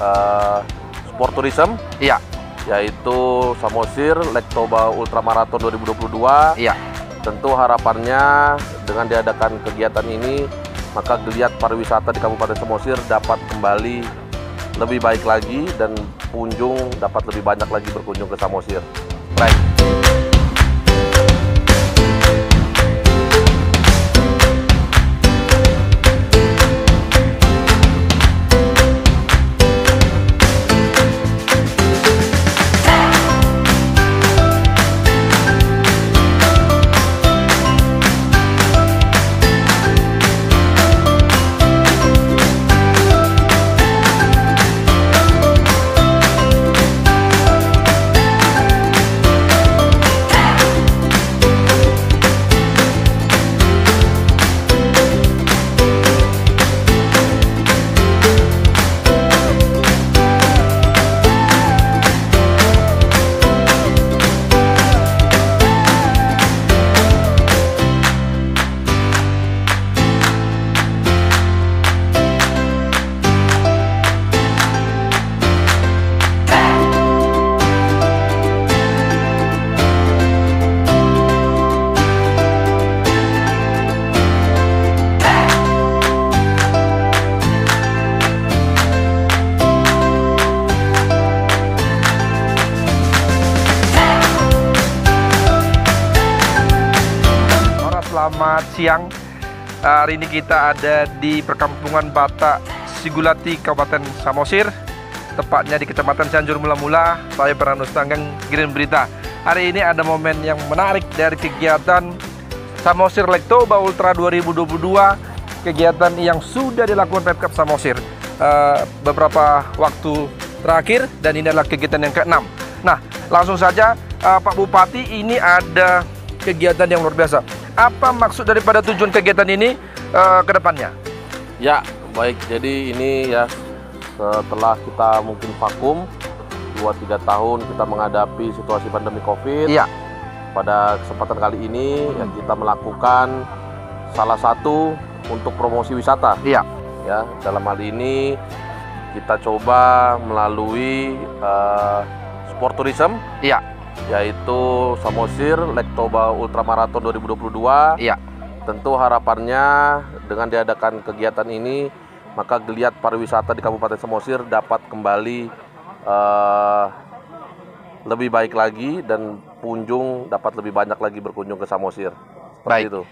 uh, sport tourism. Iya. Yaitu Samosir Lektoba Ultramarathon 2022. Iya. Tentu harapannya dengan diadakan kegiatan ini maka geliat pariwisata di Kabupaten Samosir dapat kembali lebih baik lagi dan pengunjung dapat lebih banyak lagi berkunjung ke Samosir. Baik. Siang. Hari ini kita ada di perkampungan Batak Sigulati, Kabupaten Samosir. Tepatnya di Kecamatan Cianjur Mula-Mula. Saya Pranus Tanggang, Giring Berita. Hari ini ada momen yang menarik dari kegiatan Samosir Lektoba Ultra 2022. Kegiatan yang sudah dilakukan Pemkap Samosir uh, beberapa waktu terakhir dan ini adalah kegiatan yang keenam. Nah, langsung saja uh, Pak Bupati ini ada kegiatan yang luar biasa apa maksud daripada tujuan kegiatan ini uh, ke depannya? Ya, baik. Jadi ini ya setelah kita mungkin vakum 2-3 tahun kita menghadapi situasi pandemi Covid. Iya. Pada kesempatan kali ini ya kita melakukan salah satu untuk promosi wisata. Iya. Ya, dalam hal ini kita coba melalui uh, sport tourism. Iya yaitu Samosir Lektoba Ultramarathon 2022. Iya. Tentu harapannya dengan diadakan kegiatan ini maka geliat pariwisata di Kabupaten Samosir dapat kembali uh, lebih baik lagi dan pengunjung dapat lebih banyak lagi berkunjung ke Samosir. Seperti baik. itu.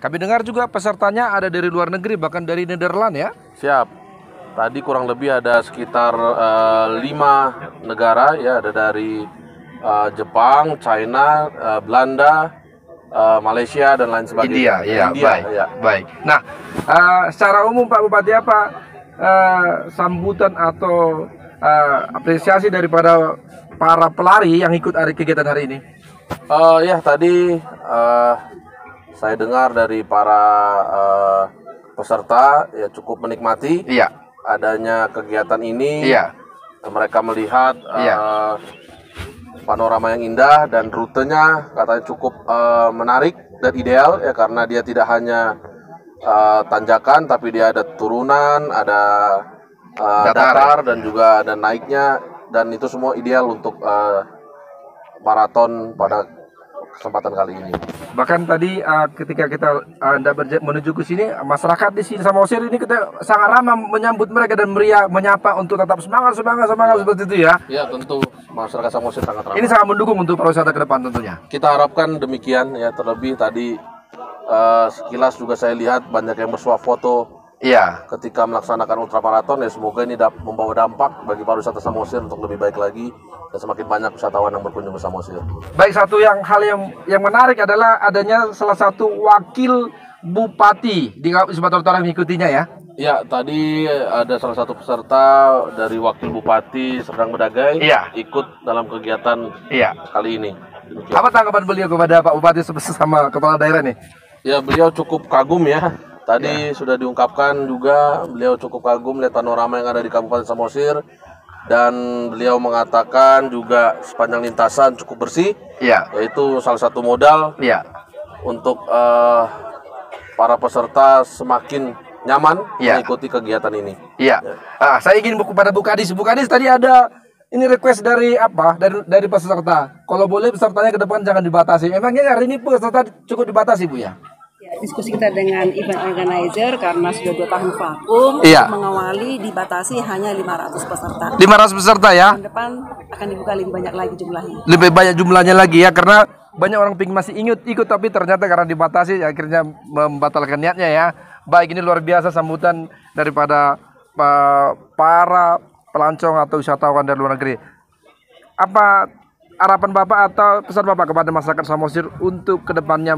Kami dengar juga pesertanya ada dari luar negeri bahkan dari Nederland ya. Siap. Tadi kurang lebih ada sekitar uh, lima negara ya ada dari uh, Jepang, China, uh, Belanda, uh, Malaysia dan lain sebagainya. India, ya, India, baik, ya. baik. Nah, uh, secara umum Pak Bupati apa uh, sambutan atau uh, apresiasi daripada para pelari yang ikut hari kegiatan hari ini? Uh, ya tadi uh, saya dengar dari para uh, peserta ya cukup menikmati iya. adanya kegiatan ini. Iya. Mereka melihat iya. Panorama yang indah dan rutenya katanya cukup uh, menarik dan ideal ya karena dia tidak hanya uh, tanjakan tapi dia ada turunan, ada uh, datar. datar dan juga ada naiknya dan itu semua ideal untuk uh, maraton pada kesempatan kali ini. Bahkan tadi uh, ketika kita uh, anda menuju ke sini, masyarakat di sini sama Samosir ini kita sangat ramah menyambut mereka dan meriah menyapa untuk tetap semangat semangat semangat ya. seperti itu ya. Ya tentu masyarakat Samosir sangat ramah. Ini sangat mendukung untuk pariwisata ke depan tentunya. Kita harapkan demikian ya terlebih tadi uh, sekilas juga saya lihat banyak yang bersuah foto Iya. Ketika melaksanakan ultramaraton ya semoga ini dapat membawa dampak bagi pariwisata Samosir untuk lebih baik lagi dan semakin banyak wisatawan yang berkunjung ke Samosir. Baik satu yang hal yang yang menarik adalah adanya salah satu wakil bupati di Sumatera Utara yang mengikutinya ya. Ya, tadi ada salah satu peserta dari wakil bupati Serdang Bedagai ya. ikut dalam kegiatan ya. kali ini. Demikian. Apa tanggapan beliau kepada Pak Bupati sama kepala daerah nih? Ya, beliau cukup kagum ya Tadi ya. sudah diungkapkan juga beliau cukup kagum lihat panorama yang ada di Kabupaten Samosir dan beliau mengatakan juga sepanjang lintasan cukup bersih. Ya. Yaitu salah satu modal ya. untuk uh, para peserta semakin nyaman Ya. mengikuti kegiatan ini. Iya. Ah, saya ingin buku pada Bu Kadis. Bu Kadis tadi ada ini request dari apa? Dari dari peserta. Kalau boleh pesertanya ke depan jangan dibatasi. Memangnya hari ini peserta cukup dibatasi Bu ya? Diskusi kita dengan event organizer karena sudah dua tahun vakum Iya. mengawali dibatasi hanya 500 peserta. 500 peserta ya. Tahun depan akan dibuka lebih banyak lagi jumlahnya. Lebih banyak jumlahnya lagi ya karena banyak orang pingin masih ingat ikut tapi ternyata karena dibatasi akhirnya membatalkan niatnya ya. Baik ini luar biasa sambutan daripada pa- para pelancong atau wisatawan dari luar negeri. Apa harapan Bapak atau pesan Bapak kepada masyarakat Samosir untuk ke depannya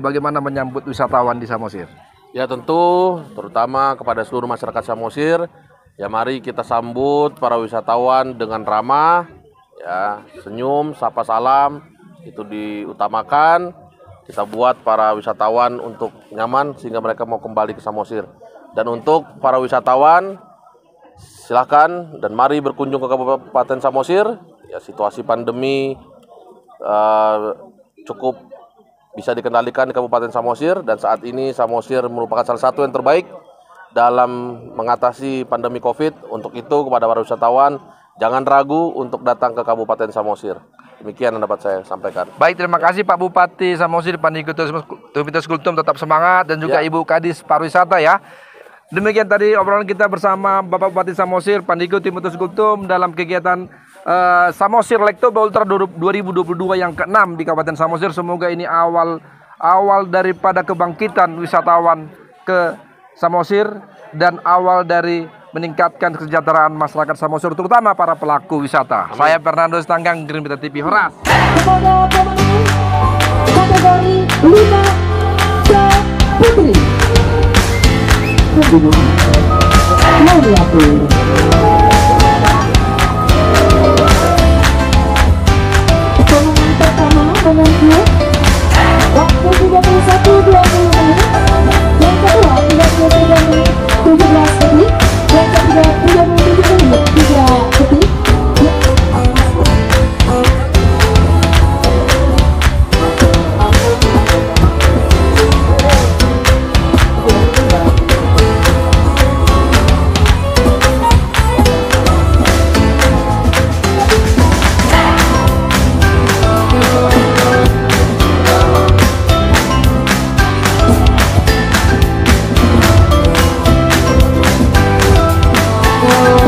bagaimana menyambut wisatawan di Samosir? Ya tentu terutama kepada seluruh masyarakat Samosir ya mari kita sambut para wisatawan dengan ramah ya senyum sapa salam itu diutamakan. Kita buat para wisatawan untuk nyaman sehingga mereka mau kembali ke Samosir. Dan untuk para wisatawan silakan dan mari berkunjung ke Kabupaten Samosir ya situasi pandemi eh, cukup bisa dikendalikan di Kabupaten Samosir dan saat ini Samosir merupakan salah satu yang terbaik dalam mengatasi pandemi Covid. Untuk itu kepada para wisatawan jangan ragu untuk datang ke Kabupaten Samosir. Demikian yang dapat saya sampaikan. Baik, terima kasih Pak Bupati Samosir, Pandiko Tumitas Kultum tetap semangat dan juga Ya. Ibu Kadis Pariwisata ya. Demikian tadi obrolan kita bersama Bapak Bupati Samosir, Pandiko Timotius Kultum dalam kegiatan eh, Samosir Lektoba Ultra 2022 yang ke-6 di Kabupaten Samosir. Semoga ini awal awal daripada kebangkitan wisatawan ke Samosir dan awal dari meningkatkan kesejahteraan masyarakat Samosir terutama para pelaku wisata. Saya Fernando Stanggang, Green Beta TV Horas. kategori Lina ke Putri. Laudiati. Pemenang you.